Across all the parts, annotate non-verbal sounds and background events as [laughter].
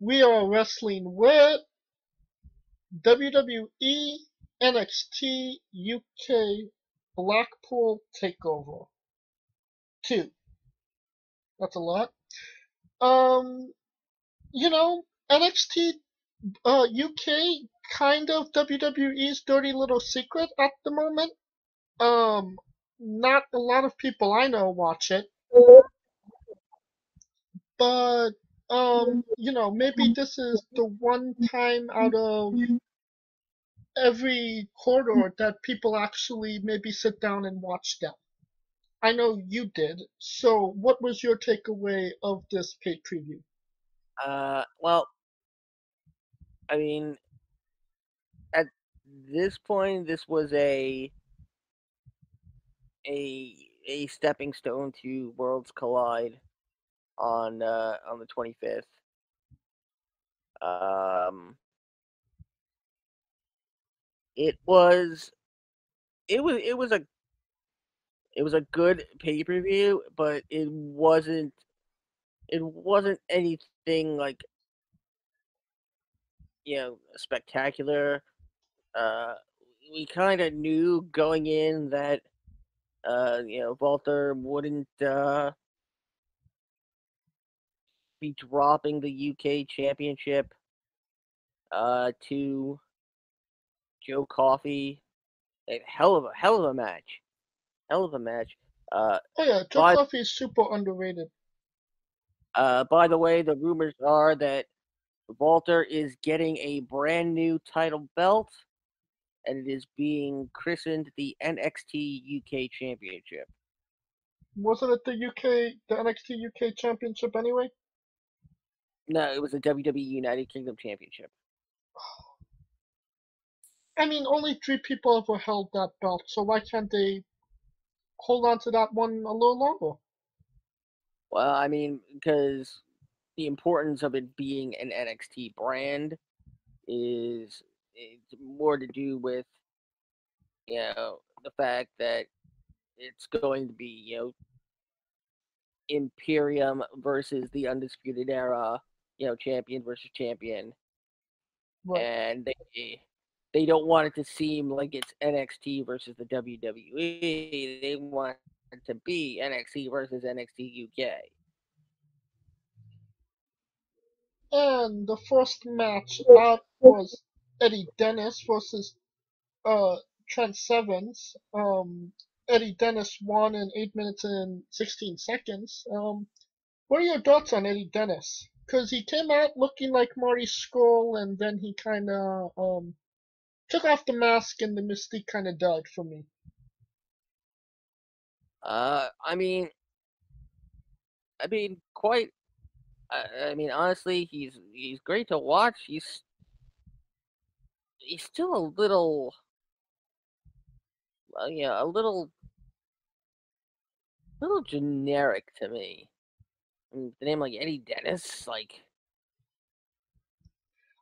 we are wrestling with WWE NXT UK Blackpool Takeover 2. That's a lot. Um, you know, NXT uh, UK kind of WWE's dirty little secret at the moment. Um, not a lot of people I know watch it, but um, you know, maybe this is the one time out of every quarter that people actually maybe sit down and watch them. I know you did. So, what was your takeaway of this pay preview? Uh, well, I mean, at this point, this was a a a stepping stone to Worlds Collide on uh, on the 25th. Um, it was it was it was a it was a good pay per view, but it wasn't it wasn't anything like you know spectacular. Uh, we kind of knew going in that uh, you know Walter wouldn't uh, be dropping the UK championship uh, to Joe Coffey. A hell of a hell of a match, hell of a match. Uh, oh yeah, Joe by, Coffey is super underrated. Uh, by the way, the rumors are that Walter is getting a brand new title belt, and it is being christened the NXT UK Championship. Wasn't it the UK, the NXT UK Championship anyway? No, it was the WWE United Kingdom Championship. I mean, only three people ever held that belt, so why can't they hold on to that one a little longer? Well, I mean, because the importance of it being an NXT brand is it's more to do with you know the fact that it's going to be you know Imperium versus the Undisputed Era, you know, champion versus champion, right. and they they don't want it to seem like it's NXT versus the WWE. They want it to be NXT versus NXT UK. And the first match up was Eddie Dennis versus uh, Trent Sevens. Um, Eddie Dennis won in 8 minutes and 16 seconds. Um, what are your thoughts on Eddie Dennis? Because he came out looking like Marty Scurll, and then he kind of um, took off the mask and the mystique kind of died for me. Uh, I mean, I mean, quite. I, I mean, honestly, he's he's great to watch. He's he's still a little, well, yeah, a little, little generic to me. The name like Eddie Dennis, like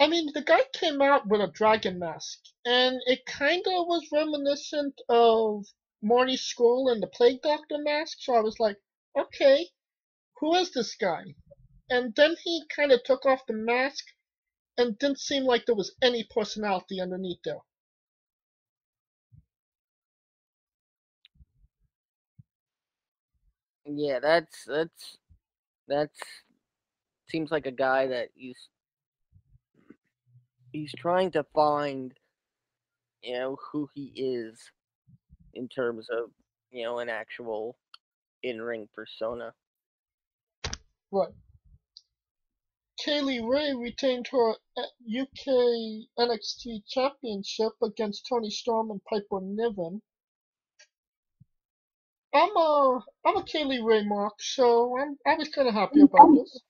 I mean, the guy came out with a dragon mask, and it kind of was reminiscent of Marty Scurll and the Plague Doctor mask. So I was like, okay, who is this guy? And then he kind of took off the mask, and didn't seem like there was any personality underneath there. Yeah, that's that's that's seems like a guy that you he's trying to find you know who he is in terms of you know an actual in-ring persona. Right. Kay Lee Ray retained her uh, UK NXT Championship against Toni Storm and Piper Niven. I'm a I'm a Kay Lee Ray mark, so I'm I was kind of happy about this.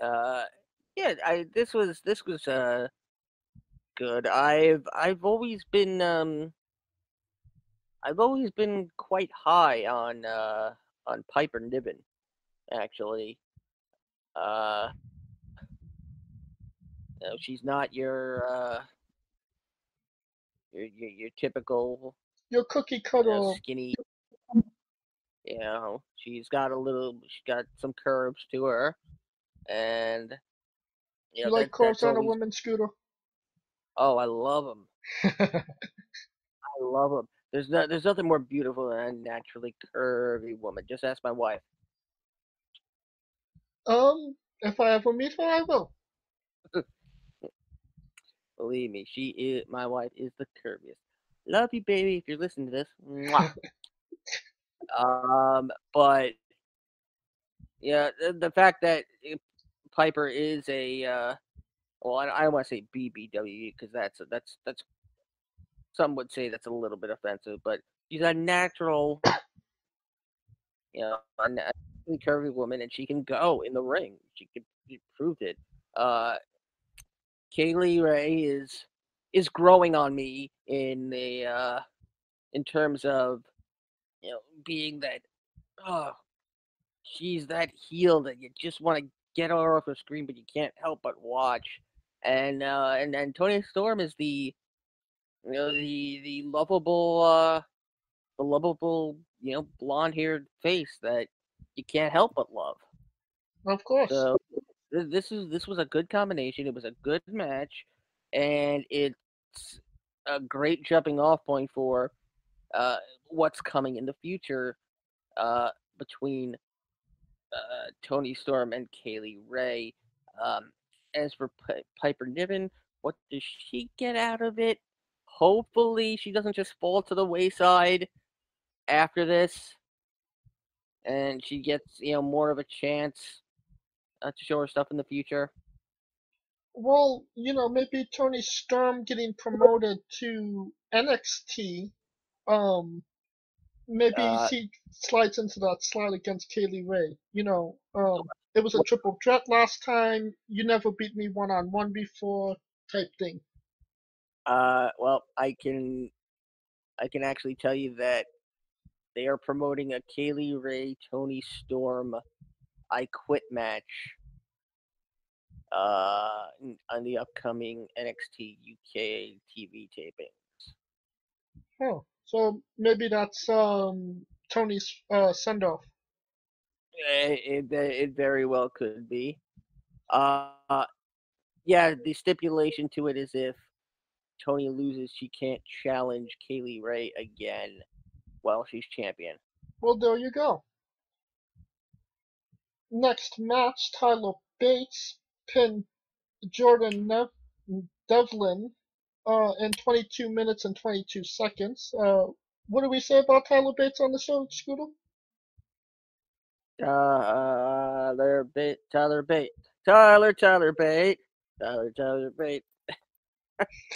Uh, yeah, I this was this was uh good. I've I've always been um I've always been quite high on uh on Piper Niven, actually. Uh you know, she's not your uh your your, your typical your cookie cutter skinny You know, she's got a little, she's got some curves to her, and You, you know, like that, curves on a always. woman, Scooter? Oh, I love them. [laughs] I love them. There's no, there's nothing more beautiful than a naturally curvy woman. Just ask my wife. um, if I ever meet her, I will. [laughs] Believe me, she is my wife is the curviest. Love you, baby. If you're listening to this, [laughs] um, but yeah, the, the fact that uh, Piper is a uh, well, I, I don't want to say BBW because that's that's that's some would say that's a little bit offensive, but she's a natural, [coughs] you know, a naturally curvy woman, and she can go in the ring. She can she proved it. Uh, Kay Lee Ray is is growing on me in the uh, in terms of you know being that oh she's that heel that you just want to get her off the screen, but you can't help but watch. And uh, and and Toni Storm is the you know the the lovable uh, the lovable you know blonde haired face that you can't help but love. Of course. So this is this was a good combination. It was a good match, and it's a great jumping off point for uh, what's coming in the future uh, between uh, Toni Storm and Kay Lee Ray. Um, as for P- Piper Niven, what does she get out of it? Hopefully, she doesn't just fall to the wayside after this, and she gets you know more of a chance uh, to show her stuff in the future. Well, you know, maybe Toni Storm getting promoted to NXT, um, maybe Uh, he slides into that slide against Kay Lee Ray. You know, um, it was a triple threat last time. You never beat me one on one before, type thing. Uh, well, I can, I can actually tell you that they are promoting a Kay Lee Ray Toni Storm I Quit match. Uh, on the upcoming NXT UK TV taping. Oh, so maybe that's um Toni's uh send off. It, it, it very well could be. Uh, yeah, the stipulation to it is if Toni loses, she can't challenge Kay Lee Ray again while she's champion. Well, there you go. Next match, Tyler Bates pinned Jordan Nev- Devlin uh, in 22 minutes and 22 seconds. Uh, what do we say about Tyler Bates on the show, Scooter? Tyler Bate, Tyler Bate, Tyler Tyler Bate, Tyler Tyler Bate.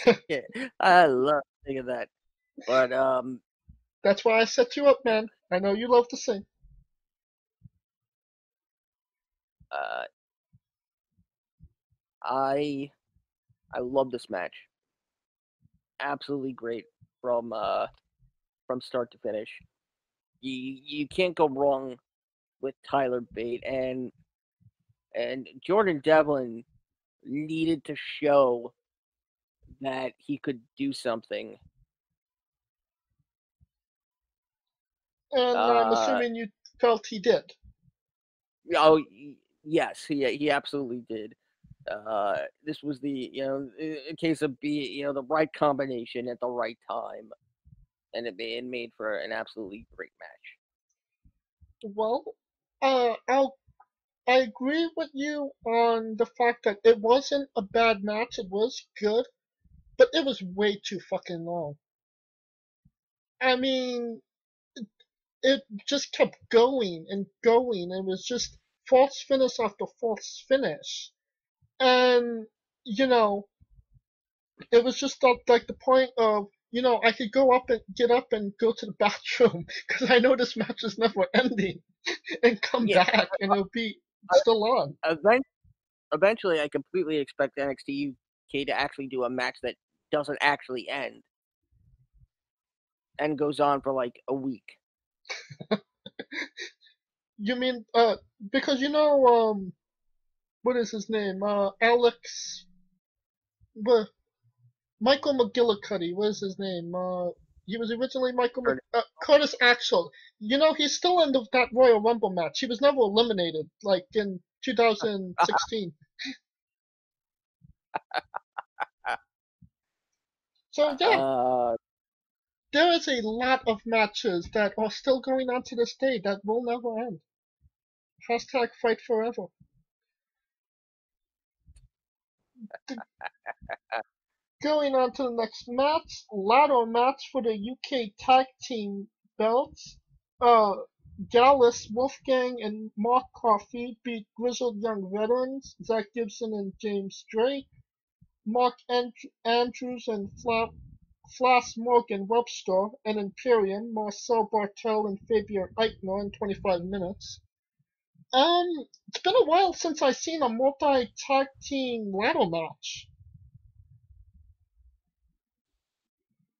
[laughs] yeah, I love thinking that. But um, That's why I set you up, man. I know you love to sing. uh, I I love this match. Absolutely great from uh from start to finish. You you can't go wrong with Tyler Bate and and Jordan Devlin needed to show that he could do something. And I'm Uh, assuming you felt he did. Oh yes, he he absolutely did. Uh, this was the you know a case of be you know the right combination at the right time, and it made, made for an absolutely great match. Well, uh, I'll, I agree with you on the fact that it wasn't a bad match. It was good, but it was way too fucking long. I mean, it, it just kept going and going. It was just false finish after false finish. And, you know, it was just at, like the point of, you know, I could go up and get up and go to the [laughs] bathroom because I know this match is never ending [laughs] and come Yeah. back and it'll be still on. Event- eventually, I completely expect NXT UK to actually do a match that doesn't actually end and goes on for like a week. [laughs] You mean, uh, because you know, um, what is his name? Uh, Alex, what? Michael McGillicutty, what is his name? Uh, He was originally Michael Curtis. uh, Curtis Axel. You know, he's still in the, that Royal Rumble match. He was never eliminated, like in 2016. [laughs] so yeah, Uh, there is a lot of matches that are still going on to this day that will never end. Hashtag fight forever. Going on to the next match, ladder match for the UK tag team belts. Uh, Gallus, Wolfgang, and Mark Coffey beat grizzled young veterans Zach Gibson and James Drake. Mark and- Andrews and Fla- Flash Morgan Webster and Imperium, Marcel Barthel and Fabian Aichner in 25 minutes. Um, it's been a while since I've seen a multi tag team ladder match.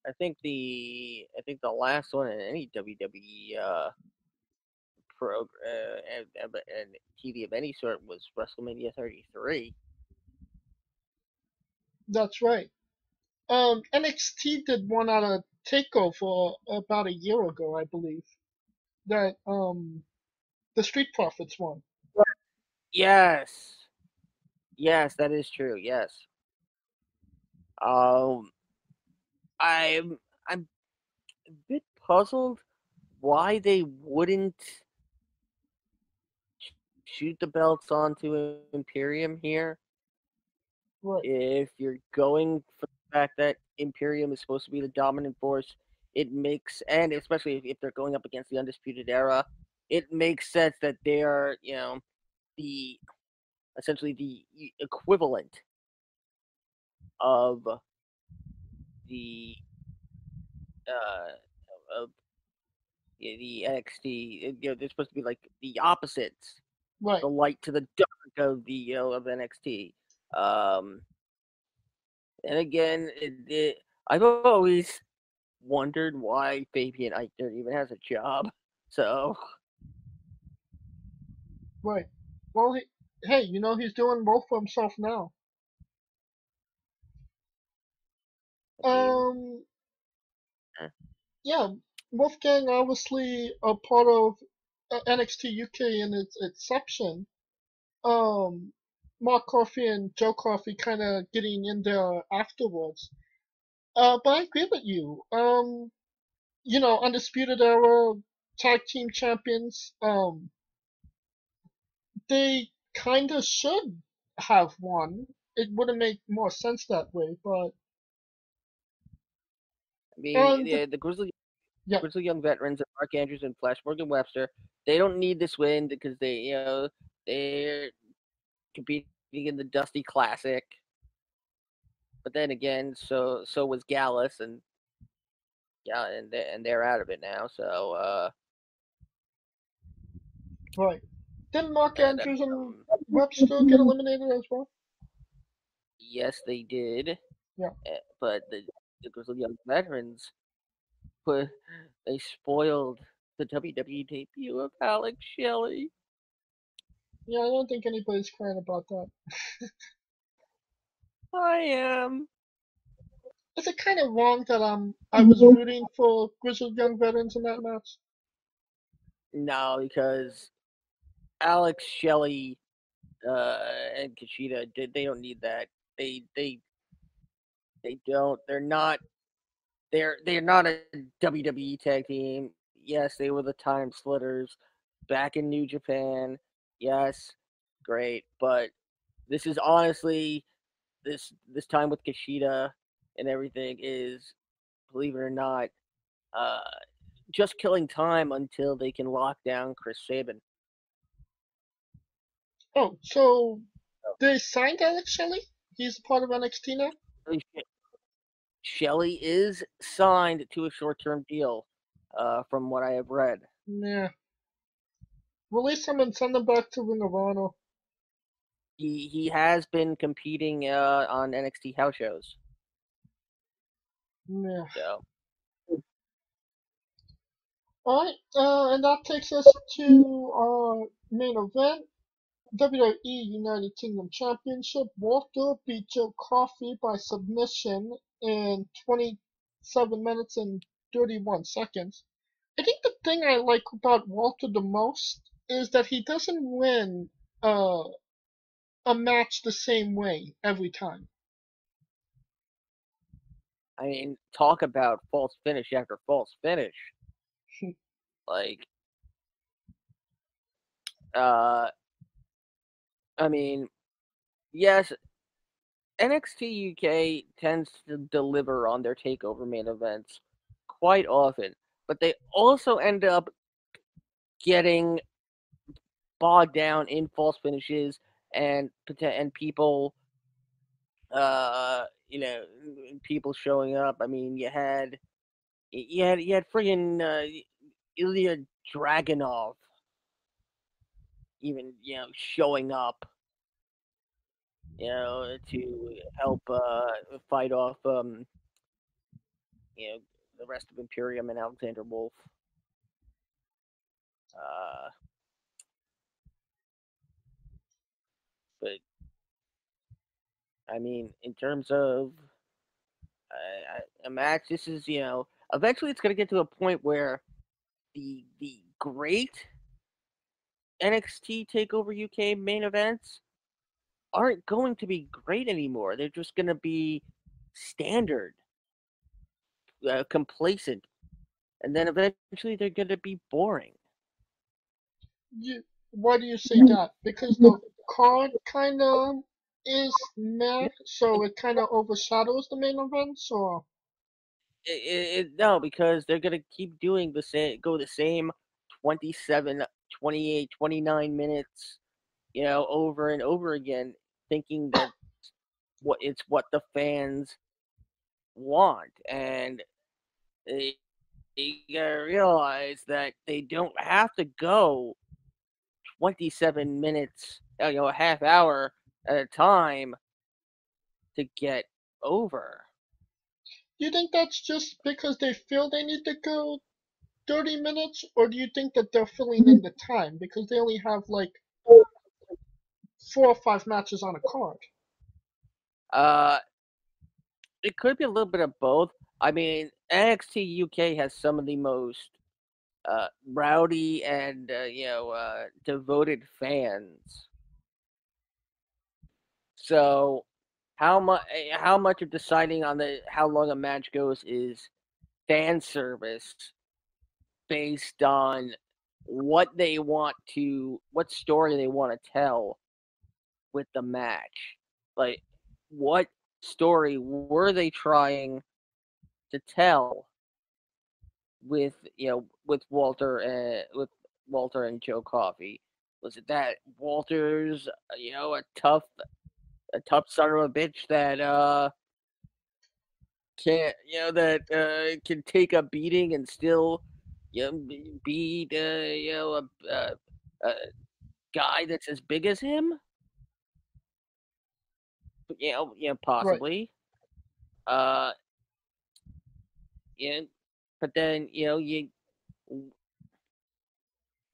I think the I think the last one in any WWE uh, pro uh, and, and, TV of any sort was WrestleMania 33. That's right. Um, NXT did one at a takeover about a year ago, I believe. That um, the Street Profits one. Yes, yes, that is true. Yes. Um, I'm I'm a bit puzzled why they wouldn't shoot the belts onto Imperium here. Right. if you're going for the fact that Imperium is supposed to be the dominant force, it makes and especially if, if they're going up against the Undisputed Era, it makes sense that they are, you know, the essentially the equivalent of the uh of the the NXT. You know, they're supposed to be like the opposites Right. the light to the dark of the you know, of NXT. Um, and again, it, it, I've always wondered why Fabian Aichner even has a job. [laughs] So Right. Well, he, hey, you know he's doing well for himself now. Um, yeah, Wolfgang obviously a part of uh, NXT UK in its inception. Um, Mark Coffey and Joe Coffey kind of getting in there afterwards. Uh, but I agree with you. Um, you know, Undisputed Era tag team champions. Um, they kind of should have won. It would have made more sense that way, but I mean, and the, the Grizzly, yeah, Grizzly Young Veterans and Mark Andrews and Flash Morgan Webster, they don't need this win because they, you know, they're competing in the Dusty Classic. But then again, so so was Gallus, and yeah, and they, and they're out of it now. So uh, right. Didn't Mark Andrews and um, Webster get eliminated as well? yes, they did. Yeah. eh, But the the Grizzly Young Veterans, put they spoiled the WWE debut of Alex Shelley. Yeah, I don't think anybody's crying about that. [laughs] I am. Is it kind of wrong that um I was rooting for grizzled young veterans in that match? No, because Alex Shelley uh, and Kushida. They don't need that. They they they don't. They're not. They're they're not a WWE tag team. Yes, they were the time splitters back in New Japan. Yes, great. But this is honestly this this time with Kushida and everything is, believe it or not, uh, just killing time until they can lock down Chris Sabin. Oh, so they signed Alex Shelley? He's part of NXT now? Shelley is signed to a short-term deal, uh, from what I have read. Yeah. Release him and send him back to Ring of Honor. He he has been competing uh, on NXT house shows. Yeah. So Alright, uh, and that takes us to our main event. WWE United Kingdom Championship. Walter beat Joe Coffey by submission in 27 minutes and 31 seconds. I think the thing I like about Walter the most is that he doesn't win uh, a match the same way every time. I mean, talk about false finish after false finish. [laughs] like, uh, I mean, yes, NXT UK tends to deliver on their takeover main events quite often, but they also end up getting bogged down in false finishes and and people uh you know people showing up. I mean you had you had you had friggin uh, ilya dragunov even you know showing up you know to help uh fight off um you know the rest of imperium and alexander wolfe. Uh but I mean, in terms of uh, match, this is you know, eventually it's going to get to a point where the the great NXT Takeover UK main events aren't going to be great anymore. They're just going to be standard, uh, complacent, and then eventually they're going to be boring. You, why do you say that? Because the card kind of is meh, so it kind of overshadows the main events, or it, it, no, because they're gonna keep doing the same, go the same 27, 28, 29 minutes, you know, over and over again, thinking that what it's what the fans want, and they, you gotta realize that they don't have to go 27 minutes, uh, you know, a half hour at a time to get over. Do you think that's just because they feel they need to go 30 minutes, or do you think that they're filling in mm-hmm. the time because they only have like four or five matches on a card? Uh, it could be a little bit of both. I mean, NXT UK has some of the most uh, rowdy and uh, you know uh, devoted fans. So, how much how much of deciding on the how long a match goes is fan service based on what they want to what story they want to tell with the match. Like what story were they trying to tell with you know with Walter and with Walter and Joe Coffey? Was it that Walter's you know a tough a tough son of a bitch that uh can't you know that uh can take a beating and still you know beat uh, you know a, a, a guy that's as big as him? You know, you know, possibly. Right. Uh, yeah, but then you know you,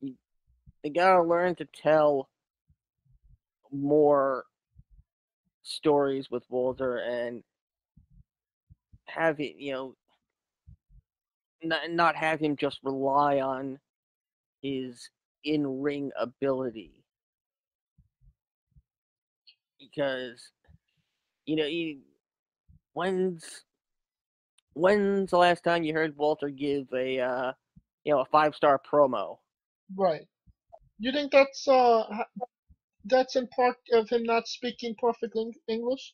you you gotta learn to tell more stories with Walter and have it, you know, not, not have him just rely on his in ring ability. Because, you know, he, when's when's the last time you heard Walter give a uh, you know a five star promo? Right. You think that's uh that's in part of him not speaking perfect English?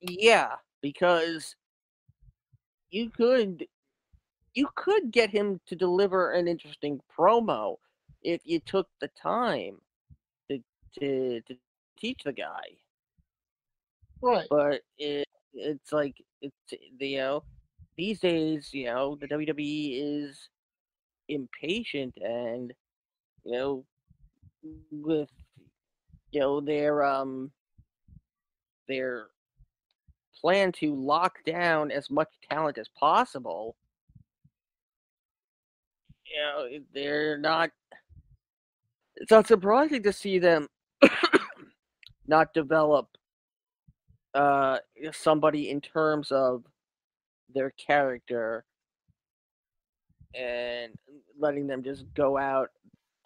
Yeah, because you could you could get him to deliver an interesting promo if you took the time to to, to teach the guy. Right. But it it's like it's you know these days you know the WWE is impatient and you know with you know their um their plan to lock down as much talent as possible you know they're not it's not surprising to see them not develop uh somebody in terms of their character and letting them just go out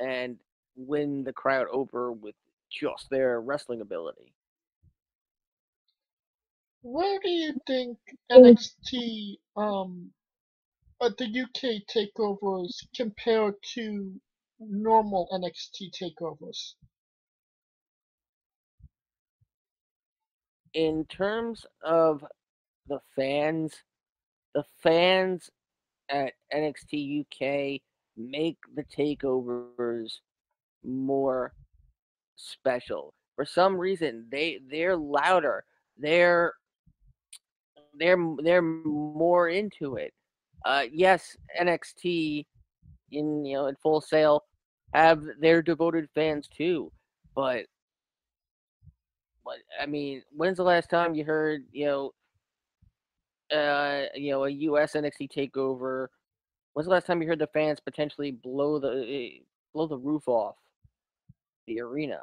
and win the crowd over with just their wrestling ability. Where do you think NXT, um, uh, the UK takeovers compare to normal NXT takeovers? In terms of the fans, the fans at NXT UK make the takeovers more special. For some reason, they they're louder. They're they're they're more into it. Uh, yes, NXT in you know in Full Sail have their devoted fans too, but I mean, when's the last time you heard you know uh you know a U.S. NXT takeover? When's the last time you heard the fans potentially blow the eh, blow the roof off the arena?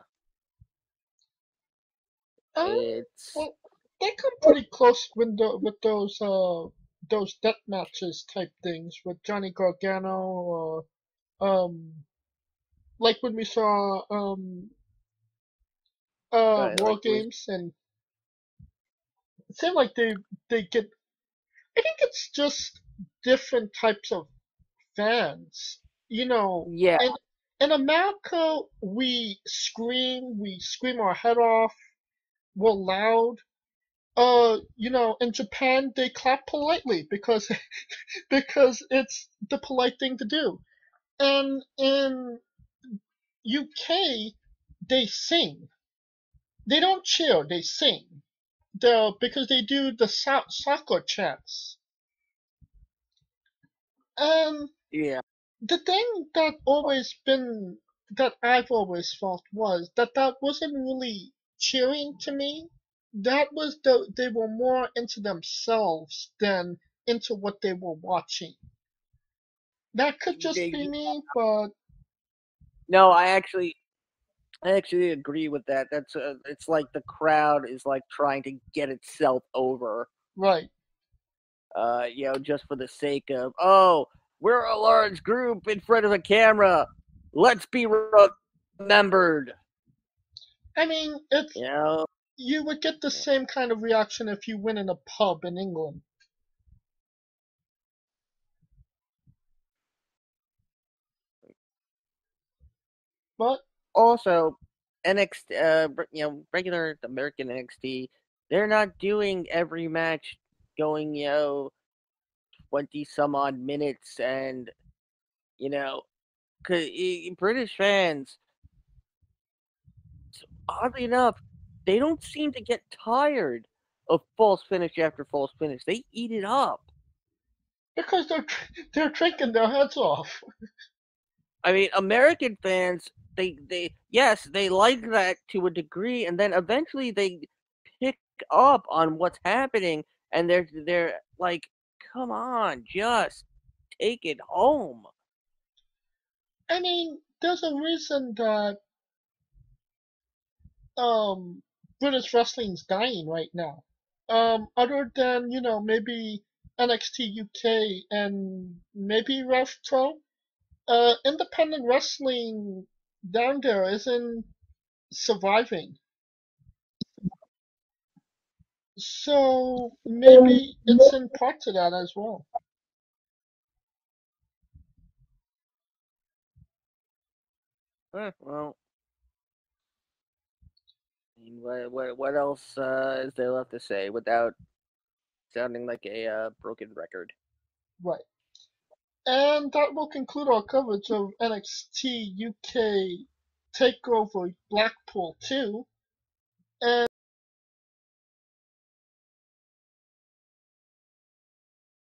Um, It's well, they come pretty close with the, with those uh those death matches type things with Johnny Gargano or um like when we saw um uh Right, War like Games and it seemed like they they get I think it's just different types of fans. You know, yeah, in in America we scream, we scream our head off, we're loud. Uh, you know, in Japan they clap politely because [laughs] because it's the polite thing to do. And in UK they sing. They don't cheer, they sing. The because they do the so- soccer chants. Um, yeah. the thing that always been that I've always felt was that that wasn't really cheering to me. That was the they were more into themselves than into what they were watching. That could just They- be me, [laughs] but No, I actually, I actually agree with that. That's uh, it's like the crowd is like trying to get itself over. right. Uh, you know, just for the sake of oh, we're a large group in front of a camera. Let's be remembered. I mean, it's You know, you would get the same kind of reaction if you went in a pub in England. But also NXT, uh, you know, regular American NXT, they're not doing every match going, you know, twenty some odd minutes, and you know, 'cause British fans, oddly enough, they don't seem to get tired of false finish after false finish. They eat it up. because they're they're drinking their heads off. [laughs] I mean, American fans, they they yes, they like that to a degree, and then eventually they pick up on what's happening, and they're they're like, come on, just take it home. I mean, there's a reason that um British wrestling's dying right now. Um, other than you know maybe NXT UK and maybe Rev 12, uh, independent wrestling down there isn't surviving. So maybe it's in part to that as well. Eh, well, I mean, what what what else uh, is there left to say without sounding like a uh, broken record? Right. And that will conclude our coverage of NXT UK Takeover Blackpool 2. And